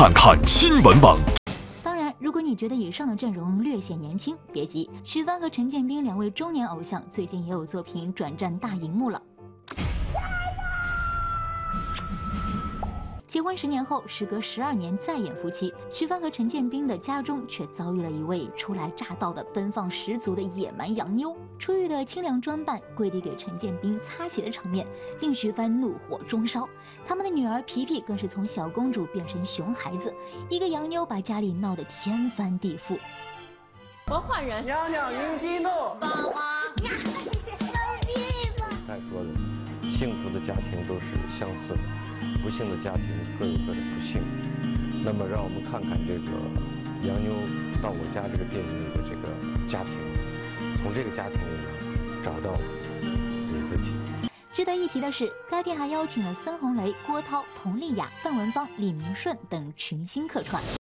看看新闻网。当然，如果你觉得以上的阵容略显年轻，别急，徐帆和陈建斌两位中年偶像最近也有作品转战大荧幕了。结婚十年后，时隔十二年再演夫妻，徐帆和陈建斌的家中却遭遇了一位初来乍到的奔放十足的野蛮洋妞。出狱的清凉装扮、跪地给陈建斌擦鞋的场面，令徐帆怒火中烧。他们的女儿皮皮更是从小公主变成熊孩子，一个洋妞把家里闹得天翻地覆。我要换人。娘娘您息怒。爸妈。再说的，幸福的家庭都是相似的。不幸的家庭各有各的不幸，那么让我们看看这个杨妞到我家这个电影里的这个家庭，从这个家庭里找到你自己。值得一提的是，该片还邀请了孙红雷、郭涛、佟丽娅、范文芳、李明顺等群星客串。